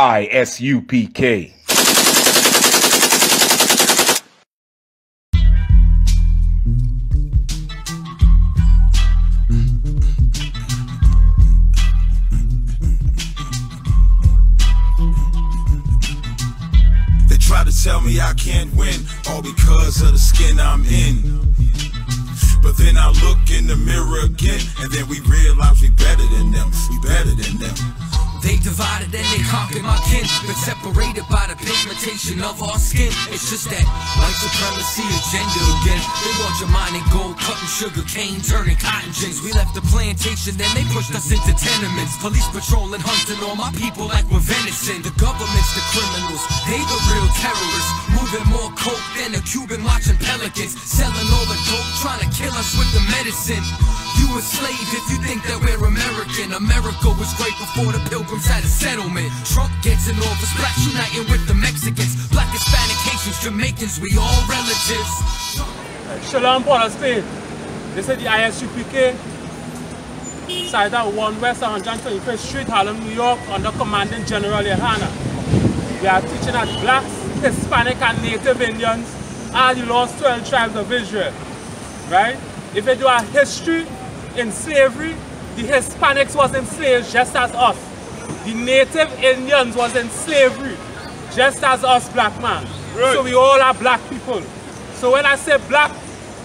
ISUPK. They try to tell me I can't win, all because of the skin I'm in. But then I look in the mirror again, and then we realize we better than them. We better than them. They divided and they conquered my kin, but separated by the pigmentation of our skin. It's just that white supremacy agenda again. They want your mining gold, cutting sugar cane, turning cotton gins. We left the plantation, then they pushed us into tenements. Police patrolling, hunting all my people like we're venison. The government's the criminals, they the real terrorists. Moving more coke than a Cuban watching pelicans. Selling all the dope, trying to kill us with the medicine. You a slave if you think that we're American. America was great before the pilgrims had a settlement. Trump gets in office, blacks uniting with the Mexicans. Black, Hispanic, Haitians, Jamaicans, we all relatives. Shalom Paula State. This is the ISUPK. Site at 1 West 125th Street, Harlem, New York, under Commanding General Yahanna. We are teaching at blacks, Hispanic, and Native Indians are the lost 12 tribes of Israel. Right? If you do our history in slavery, the Hispanics was enslaved just as us. The Native Indians was in slavery just as us black man. So we all are black people. So when I say black,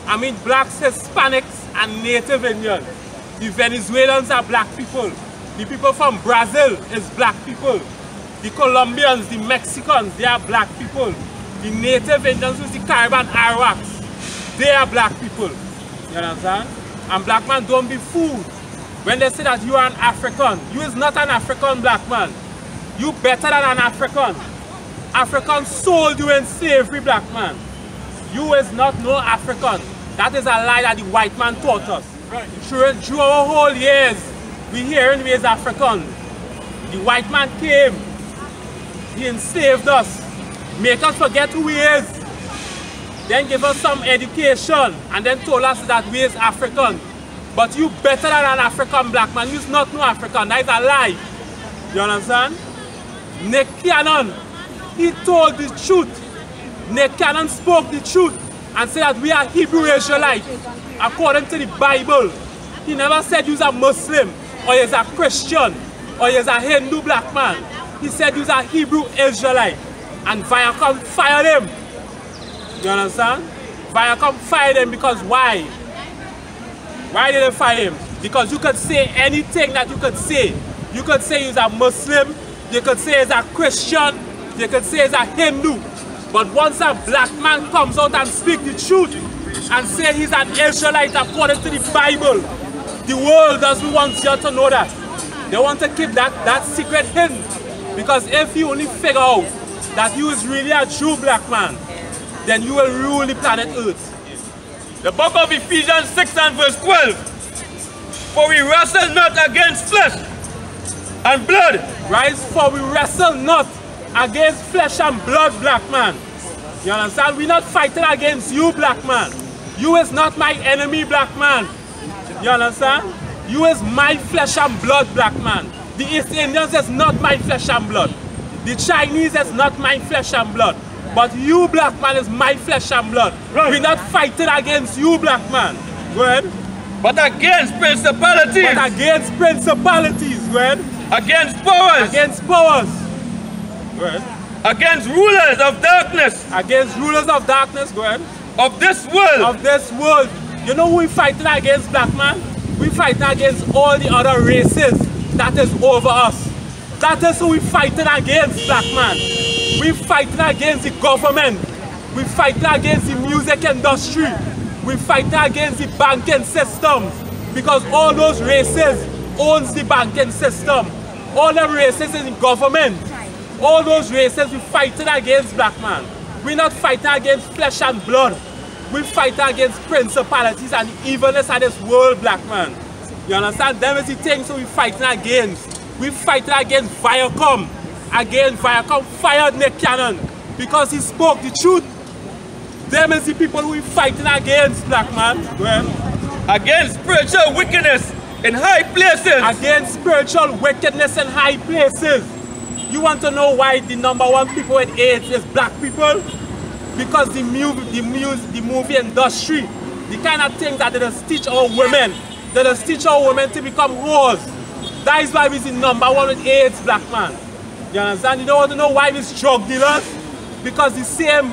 I mean blacks, Hispanics, and Native Indians. The Venezuelans are black people. The people from Brazil is black people. The Colombians, the Mexicans, they are black people. The Native Indians, is the Caribbean Arawaks, they are black people. You understand? And black man don't be fooled. When they say that you are an African, you is not an African black man. You better than an African. Africans sold you in slavery, black man. You is not no African. That is a lie that the white man taught us. Right. Through, through our whole years, we hearing we is African. The white man came, he enslaved us, make us forget who we is, then give us some education, and then told us that we is African. But you better than an African black man, you's not no African, that is a lie. You understand? Nick Cannon, he told the truth. Nick Cannon spoke the truth and said that we are Hebrew Israelites according to the Bible. He never said you're a Muslim or you're a Christian or you're a Hindu black man. He said you're a Hebrew Israelite. And Viacom fired him. You understand? Viacom fired him because why? Why did they fire him? Because you could say anything that you could say. You could say he's a Muslim, you could say he's a Christian, you could say he's a Hindu. But once a black man comes out and speaks the truth and say he's an Israelite according to the Bible, the world doesn't want you to know that. They want to keep that, that secret hidden. Because if you only figure out that you is really a true black man, then you will rule the planet Earth. The book of Ephesians 6 and verse 12. For we wrestle not against flesh and blood. Right? For we wrestle not against flesh and blood, black man. You understand? We're not fighting against you, black man. You is not my enemy, black man. You understand? You is my flesh and blood, black man. The East Indians is not my flesh and blood. The Chinese is not my flesh and blood. But you, black man, is my flesh and blood. Right. We're not fighting against you, black man. Go ahead. But against principalities. But against principalities, go ahead. Against powers. Against powers. Go ahead. Against rulers of darkness. Against rulers of darkness, go ahead. Of this world. Of this world. You know who we fighting against, black man? We're fighting against all the other races that is over us. That is who we're fighting against, black man. We fighting against the government. We fighting against the music industry. We fighting against the banking system. Because all those races owns the banking system. All them races in the government. All those races we fighting against black man. We're not fighting against flesh and blood. We fighting against principalities and evilness of this world, black man. You understand? Them is the things we fighting against. We fighting against Viacom. Against Viacom fired Nick Cannon because he spoke the truth. Them is the people we fighting against, black man. Well, Against spiritual wickedness in high places. against spiritual wickedness in high places. You want to know why the number one people with AIDS is black people? Because the movie, the music, the movie industry, the kind of things that they just teach our women, they just teach our women to become whores. That is why we the number one with AIDS, black man. You understand? You don't want to know why we drug dealers? Because the same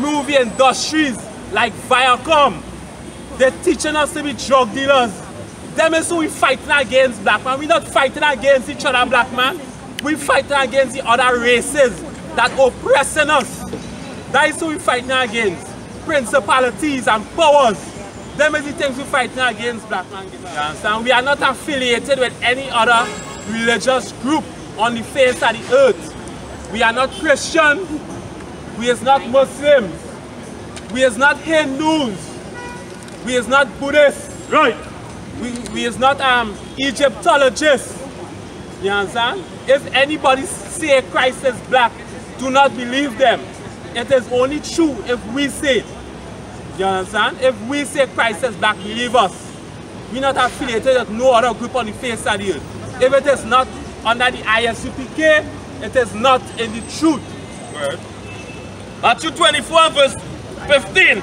movie industries like Viacom, they're teaching us to be drug dealers. Them is who we fighting against black man. We're not fighting against each other, black man. We're fighting against the other races that oppressing us. That is who we're fighting against. Principalities and powers. Them is the things we're fighting against, black man. You understand? We are not affiliated with any other religious group on the face of the earth. We are not Christian. We is not Muslims. We is not Hindus. We is not Buddhists. Right. We, we is not um, Egyptologists. You understand? If anybody say Christ is black, do not believe them. It is only true if we say it. You understand? If we say Christ is black, believe us. We're not affiliated with no other group on the face of the earth. If it is not under the ISUPK, it is not in the truth. Word. Matthew 24 verse 15.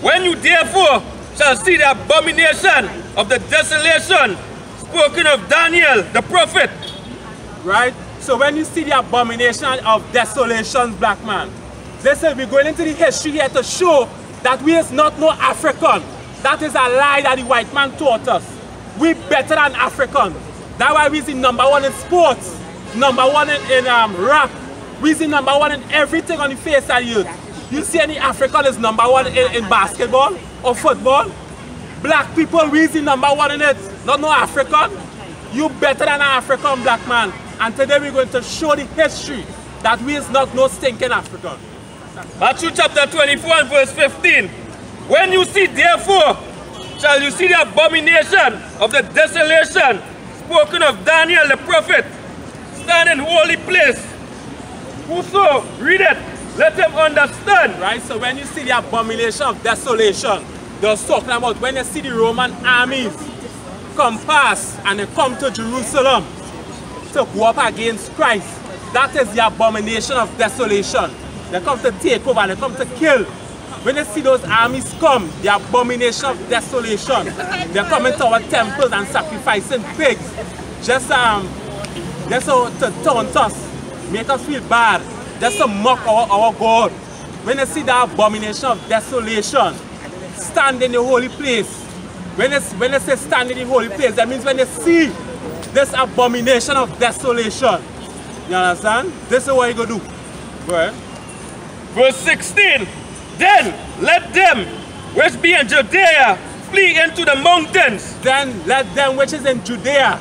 When you therefore shall see the abomination of the desolation spoken of Daniel the prophet. Right? So when you see the abomination of desolation, black man, listen, we're going into the history here to show that we is not no African. That is a lie that the white man taught us. We better than Africans. That's why we the number one in sports, number one in, in um, rap. We the number one in everything on the face of earth. You see any African is number one in, in basketball or football? Black people, we the number one in it. Not no African. You better than an African black man. And today we're going to show the history that we is not no stinking African. Matthew chapter 24 and verse 15. When you see therefore shall you see the abomination of the desolation spoken of Daniel the prophet stand in holy place. Whoso read it, let him understand. Right? So when you see the abomination of desolation, they're talking about when you see the Roman armies come past and they come to Jerusalem to go up against Christ. That is the abomination of desolation. They come to take over they come to kill. When you see those armies come, the abomination of desolation, they're coming to our temples and sacrificing pigs. Just um, just so to taunt us, make us feel bad, just to mock our, our God. When you see the abomination of desolation, stand in the holy place. When you, when you say stand in the holy place, that means when you see this abomination of desolation, you understand? This is what you go do. Go ahead. Verse 16. Then let them which be in Judea flee into the mountains. Then let them which is in Judea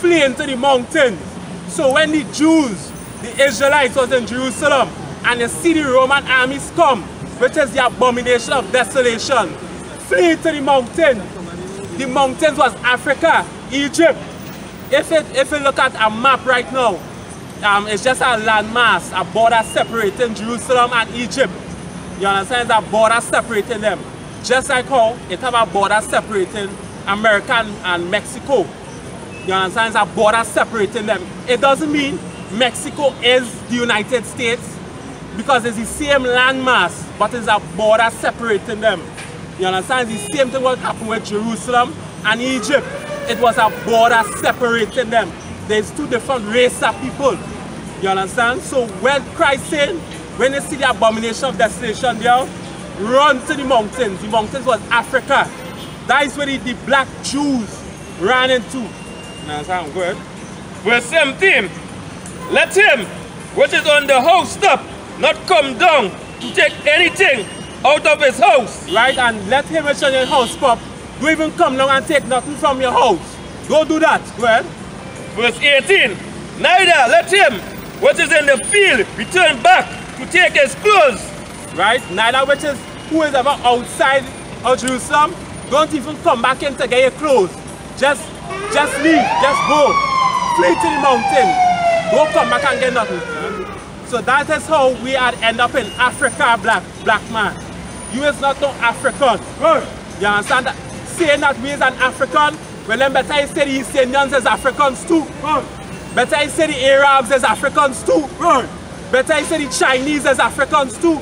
flee into the mountains. So when the Jews, the Israelites was in Jerusalem, and they see the Roman armies come, which is the abomination of desolation, flee to the mountains. The mountains was Africa, Egypt. If it if you look at a map right now, um, it's just a landmass, a border separating Jerusalem and Egypt. You understand? A border separating them. Just like how it have a border separating America and Mexico. You understand? It's a border separating them. It doesn't mean Mexico is the United States because it's the same landmass, but it's a border separating them. You understand? It's the same thing what happened with Jerusalem and Egypt. It was a border separating them. There's two different races of people. You understand? So when Christ said, when you see the abomination of desolation there, run to the mountains. The mountains was Africa. That is where the, the black Jews ran into. You understand? Go ahead. Verse 17. Let him which is on the house top not come down to take anything out of his house. Right? And let him which is on your house pop. Don't even come down and take nothing from your house. Don't do that. Go ahead. Verse 18. Neither let him which is in the field return back to take his clothes. Right? Neither which is who is ever outside of Jerusalem, don't even come back in to get your clothes. Just just leave, just go. Flee to the mountain. Don't come back and get nothing. So that is how we are end up in Africa, black black man. You is not no African. You understand that? Saying that we is an African, well then better you say the East Indians is Africans too. Better I say the Arabs as Africans too. Better I say the Chinese as Africans too.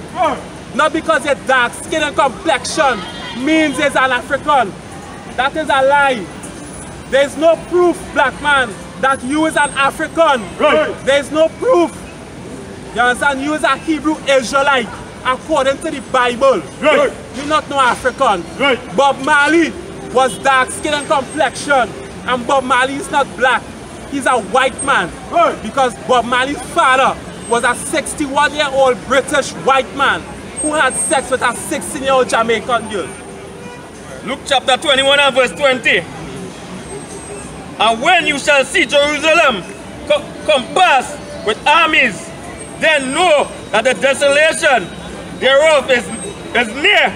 Not because you're dark skin and complexion means he's an African. That is a lie. There's no proof, black man, that you is an African. Right. There's no proof. You understand? You is a Hebrew Israelite according to the Bible. Right. You're not no African. Right. Bob Marley was dark skin and complexion. And Bob Marley is not black. He's a white man. Right. Because Bob Marley's father was a 61 year old British white man who had sex with a 16 year old Jamaican girl. Luke chapter 21 and verse 20. And when you shall see Jerusalem co compassed with armies, then know that the desolation thereof is, is near.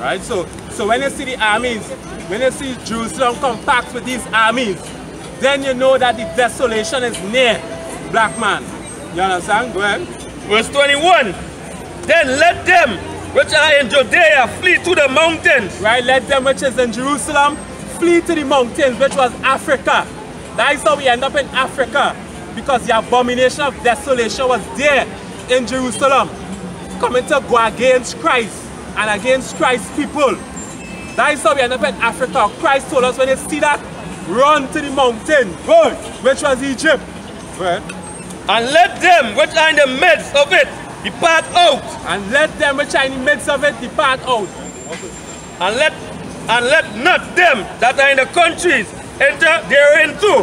Right? So so when you see the armies, when you see Jerusalem compact with these armies, then you know that the desolation is near, black man. You understand? Go ahead. Verse 21. Then let them which are in Judea flee to the mountains. Right? Let them which is in Jerusalem flee to the mountains, which was Africa. That is how we end up in Africa. Because the abomination of desolation was there in Jerusalem. Coming to go against Christ and against Christ's people. That is how we end up in Africa. Christ told us when you see that, run to the mountain, which was Egypt. Right? And let them which are in the midst of it depart out. And let them which are in the midst of it depart out. And let and let not them that are in the countries enter therein too.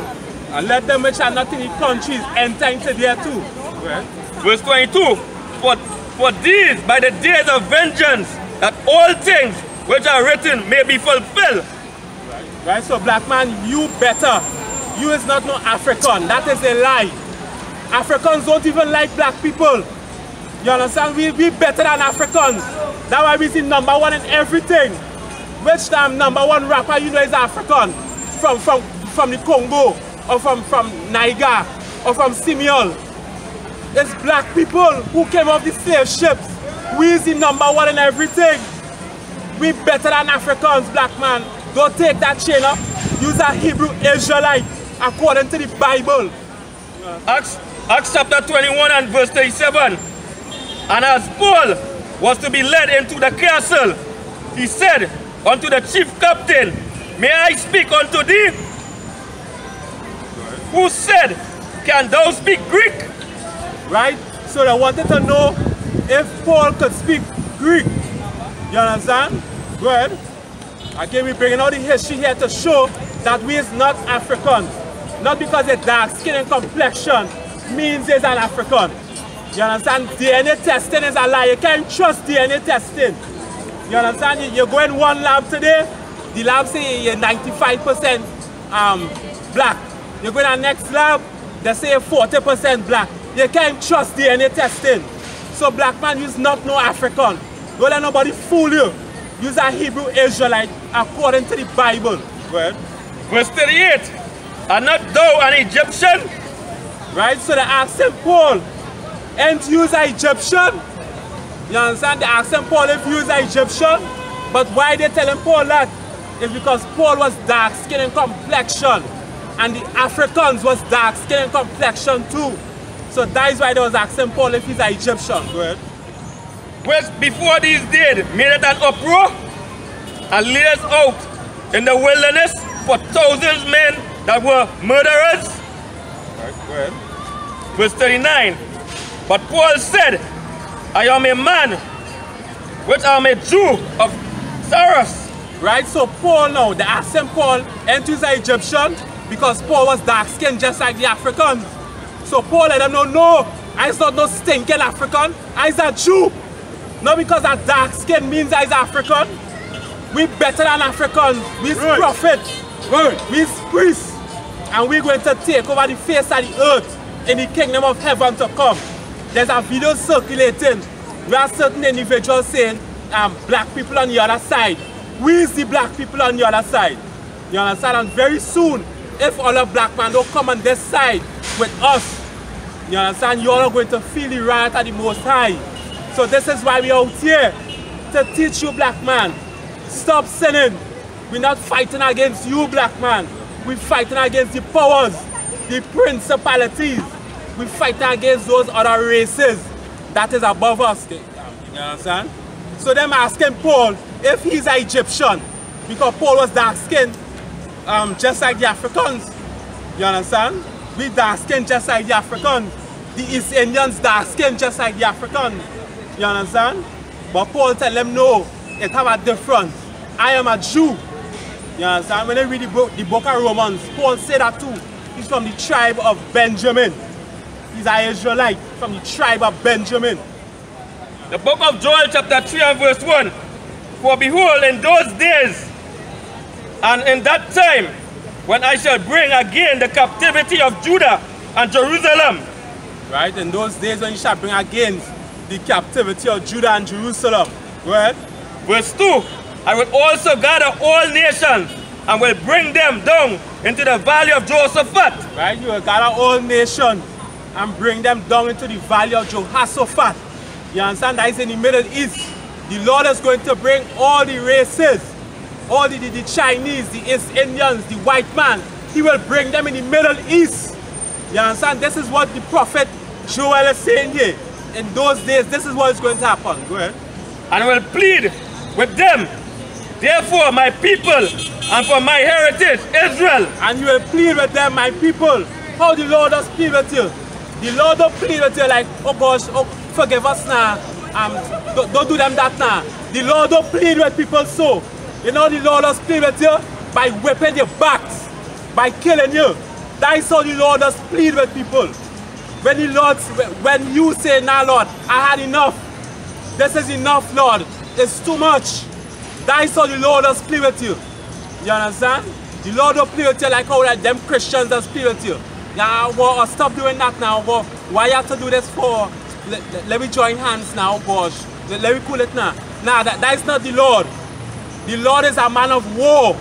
And let them which are not in the countries enter into there too. Right? Verse 22. For, for these by the days of vengeance, that all things which are written may be fulfilled. Right, so black man, you better. You is not no African. That is a lie. Africans don't even like black people. You understand? We we better than Africans. That's why we see number one in everything. Which time number one rapper you know is African? From from from the Congo or from from Niger or from Simeon. It's black people who came off the slave ships. We is the number one in everything. We better than Africans, black man. Don't take that chain up. Use a Hebrew Israelite according to the Bible. Acts, Acts chapter 21 and verse 37. And as Paul was to be led into the castle, he said unto the chief captain, May I speak unto thee? Who said, Can thou speak Greek? Right? So they wanted to know if Paul could speak Greek. You understand? Go ahead. Again, we're bringing out the history here to show that we is not African. Not because they're dark skin and complexion means he's an African. You understand? DNA testing is a lie. You can't trust DNA testing. You understand? You, go in one lab today, the lab say you're 95% um, black. You go in the next lab, they say you're 40% black. You can't trust DNA testing. So black man, you's not no African. Don't let nobody fool you. You's a Hebrew Israelite according to the Bible. Right? Verse 38. Are not thou an Egyptian? Right? So they asked him, Paul, ain't you an Egyptian? You understand? They asked him, Paul, if is an Egyptian. But why they telling Paul that? It's because Paul was dark skin and complexion. And the Africans was dark skin and complexion too. So that is why they was asking Paul if he's an Egyptian. Go which before these did made it an uproar and laid out in the wilderness for thousands men that were murderers. Ahead. Verse 39. But Paul said, I am a man which I am a Jew of Tarsus. Right? So Paul now, asked him Paul, you an Egyptian? Because Paul was dark skinned just like the Africans. So Paul let them know, no, I's not no stinking African. I's a Jew. Not because that dark skin means I's African. We better than Africans. We's Right. prophets. Right. We's priests. And we're going to take over the face of the earth in the kingdom of heaven to come. There's a video circulating where certain individuals saying um, black people on the other side. We is the black people on the other side. You understand? And very soon, if all the black men don't come on this side with us, you understand? You all are going to feel the wrath of the Most High. So this is why we are out here to teach you, black man. Stop sinning. We're not fighting against you, black man. We're fighting against the powers the principalities. We're fighting against those other races that is above us. You understand? So them asking Paul if he's an Egyptian because Paul was dark skinned um, just like the Africans. You understand? We dark skinned just like the Africans. The East Indians dark skinned just like the Africans. You understand? But Paul tell them no, it have a difference. I am a Jew. You understand? When they read the book, the book of Romans, Paul said that too. He's from the tribe of Benjamin. He's an Israelite from the tribe of Benjamin. The book of Joel chapter 3 and verse 1. For behold, in those days and in that time, when I shall bring again the captivity of Judah and Jerusalem. Right, in those days when you shall bring again the captivity of Judah and Jerusalem. Go ahead. Verse 2. I will also gather all nations and will bring them down into the valley of Jehoshaphat. Right, you will gather all nations and bring them down into the valley of Jehoshaphat. You understand? That is in the Middle East. The Lord is going to bring all the races, all the, the, the Chinese, the East Indians, the white man. He will bring them in the Middle East. You understand? This is what the prophet Joel is saying here. In those days, this is what is going to happen. Go ahead. And I will plead with them. Therefore, my people, and for my heritage, Israel. And you will plead with them, my people. How the Lord does plead with you? The Lord don't plead with you like, oh gosh, oh, forgive us now. Um, don't, don't do them that now. The Lord don't plead with people so. You know the Lord does plead with you? By whipping your backs. By killing you. That is how the Lord does plead with people. When the Lord, when you say, now nah, Lord, I had enough. This is enough, Lord. It's too much. That is how the Lord does plead with you. You understand? The Lord don't play with you like how like, them Christians does play with you. Yeah, well, stop doing that now. Why you have to do this for? Let, let, me join hands now, gosh. Let, let me cool it now. Now, that, that is not the Lord. The Lord is a man of war.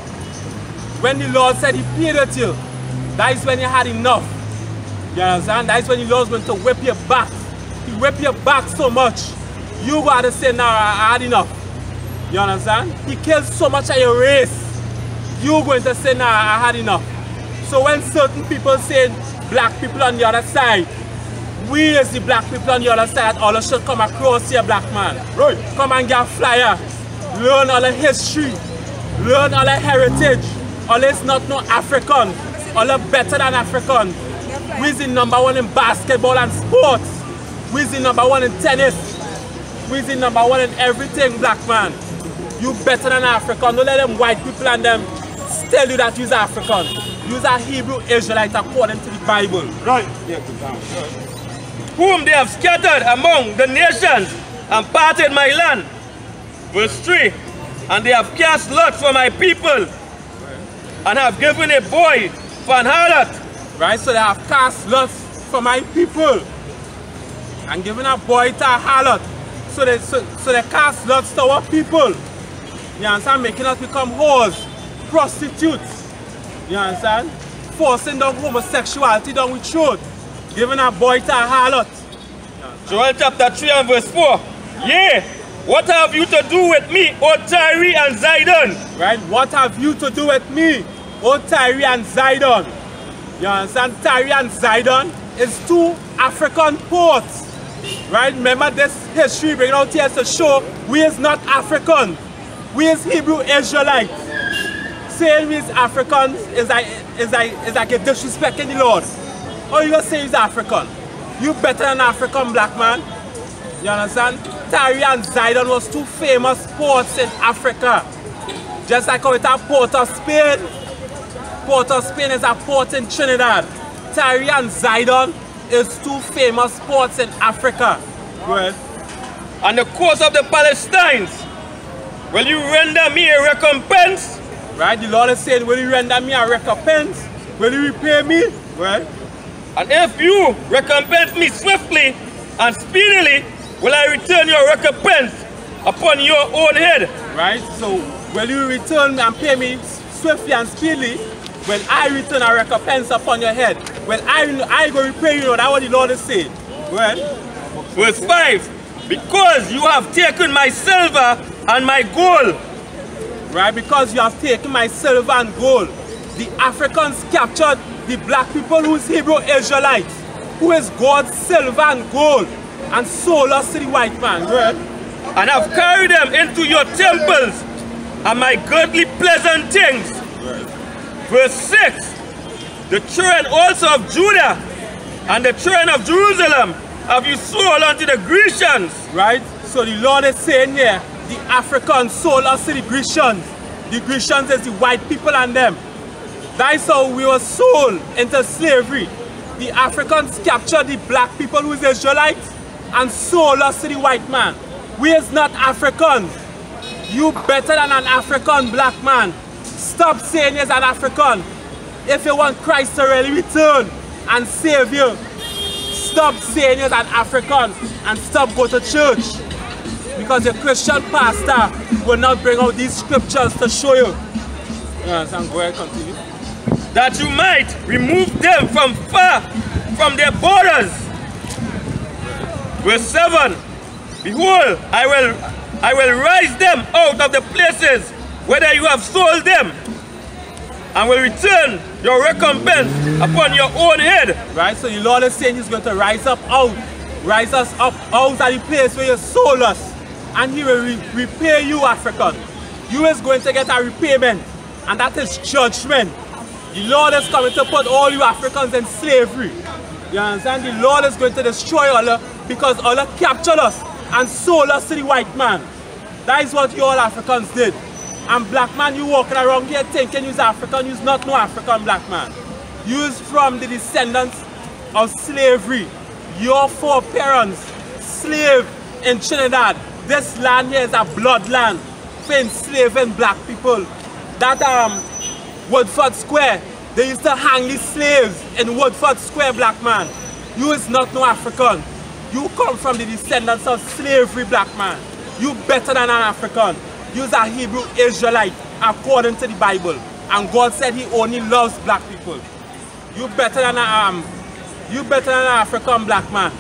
When the Lord said he played with you, that is when you had enough. You understand? That is when the Lord's going to whip your back. He whip your back so much. You got to say, nah, I had enough. You understand? He killed so much of your race. You going to say, nah, I had enough. So when certain people say black people on the other side, we as the black people on the other side, all should come across here, black man. Right. Come and get a flyer. Learn all the history. Learn all the heritage. All is not no African. All better than African. We the number one in basketball and sports. We the number one in tennis. We the number one in everything, black man. You better than African. Don't let them white people and them tell you that you're African. You're a Hebrew Israelite according to the Bible. Right. Yeah, Whom they have scattered among the nations and parted my land. Verse 3. And they have cast lots for my people and have given a boy for an harlot. Right, so they have cast lots for my people and given a boy to a harlot. So they, so, so they cast lots to our people. You understand? Making us become whores, prostitutes. You understand? Forcing down homosexuality down with truth. Giving a boy to a harlot. Joel chapter 3 and verse 4. Yeah. What have you to do with me, O Tyre and Zidon? Right? What have you to do with me, O Tyre and Zidon? You understand? Tyre and Zidon is two African ports. Right? Remember this history bringing out here to show we is not African. We as Hebrew Israelites, saying we as Africans is like, is like, is like a disrespect in the Lord. All you gonna say is African? You better than African black man. You understand? Tyre and Zidon was two famous ports in Africa. Just like how it's a port of Spain. Port of Spain is a port in Trinidad. Tyre and Zidon is two famous ports in Africa. On the coast of the Palestines, Will you render me a recompense? Right, the Lord is saying, will you render me a recompense? Will you repay me? Right? And if you recompense me swiftly and speedily, will I return your recompense upon your own head? Right, so will you return and pay me swiftly and speedily? Will I return a recompense upon your head? Well, I, I go repay you, that's what the Lord is saying. Well, Verse 5, Because you have taken my silver and my gold. Right, because you have taken my silver and gold. The Africans captured the black people who is Hebrew Israelites, who is God's silver and gold, and sold us to the white man, right? And have carried them into your temples and my godly pleasant things. Verse 6 The children also of Judah and the children of Jerusalem have you sold unto the Grecians. Right? So the Lord is saying here, the Africans sold us to the Grecians. The Grecians is the white people and them. That's how we were sold into slavery. The Africans captured the black people who is Israelites and sold us to the white man. We is not Africans. You better than an African black man. Stop saying you're an African. If you want Christ to really return and save you, stop saying you're an African and stop go to church. Because your Christian pastor will not bring out these scriptures to show you. Yes, and go ahead, continue. That you might remove them from far from their borders. Verse 7 Behold, I will I will rise them out of the places whether you have sold them and will return your recompense upon your own head. Right? So the Lord is saying he's going to rise up out, rise us up out of the place where you sold us. And he will re repay you, African. You is going to get a repayment. And that is judgment. The Lord is coming to put all you Africans in slavery. You understand? The Lord is going to destroy Allah because Allah captured us and sold us to the white man. That is what you all Africans did. And black man, you walking around here thinking you're African, you're not no African black man. You're from the descendants of slavery. Your foreparents, slave in Trinidad. This land here is a bloodland for enslaving black people. That um Woodford Square, they used to hang these slaves in Woodford Square, black man. You is not no African. You come from the descendants of slavery, black man. You better than an African. You're a Hebrew Israelite according to the Bible. And God said he only loves black people. You better than a um, you better than an African black man.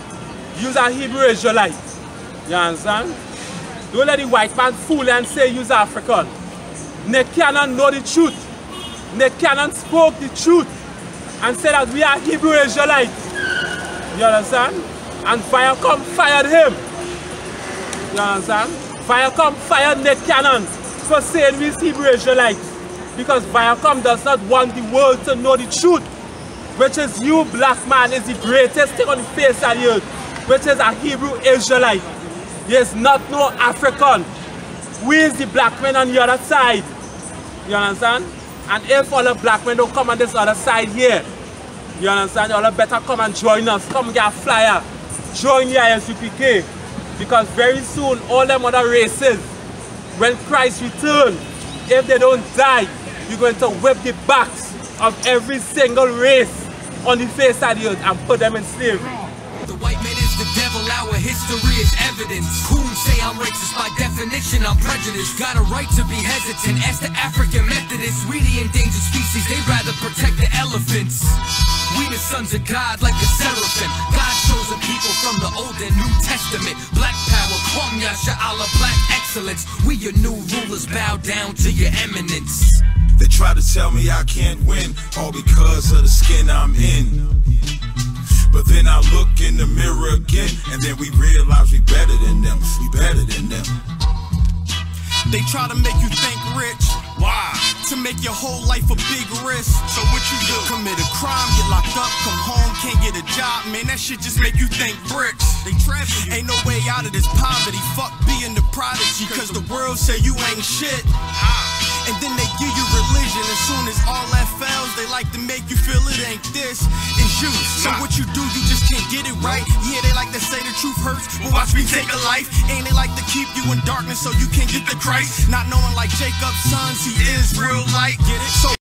You're a Hebrew Israelite. You understand? Don't let the white man fool and say you're African. Nick Cannon know the truth. Nick Cannon spoke the truth and say that we are Hebrew Israelites. You understand? And Viacom fired him. You understand? Viacom fired Nick Cannon for saying we're Hebrew Israelites. Because Viacom does not want the world to know the truth. Which is you, black man, is the greatest thing on the face of the earth. Which is a Hebrew Israelite. He is not no African. We is the black men on the other side. You understand? And if all the black men don't come on this other side here, you understand? All better come and join us. Come get a flyer. Join the ISUPK. Because very soon, all them other races, when Christ return, if they don't die, you're going to whip the backs of every single race on the face of the earth and put them in slavery. The white man is the devil, our history is evidence. Coons say I'm racist, by definition I'm prejudiced. Got a right to be hesitant, ask the African Methodists. We the endangered species, they rather protect the elephants. We the sons of God like a seraphim. God chose a people from the Old and New Testament. Black power, Kwam Yasha Allah, black excellence. We your new rulers, bow down to your eminence. They try to tell me I can't win, all because of the skin I'm in. But then I look in the mirror again, and then we realize we better than them. We better than them. They try to make you think rich. Why? To make your whole life a big risk. So what you do? Commit a crime, get locked up, come home, can't get a job. Man, that shit just make you think bricks. They trapping you. Ain't no way out of this poverty. Fuck being the prodigy, cause the world say you ain't shit. And then they give you religion. As soon as all that fails, they like to make you feel it ain't this, it's you. So what you do, you just can't get it right. Yeah, they like to say the truth hurts, but watch me take a life. And they like to keep you in darkness so you can't get the Christ. Not knowing like Jacob's sons, he is real light. Get it? So